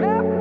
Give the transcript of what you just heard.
Clap.